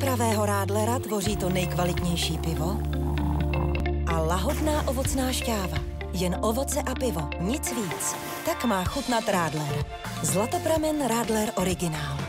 pravého rádlera tvoří to nejkvalitnější pivo a lahodná ovocná šťáva. Jen ovoce a pivo, nic víc. Tak má chutnat rádler. Zlatopramen Rádler Originál.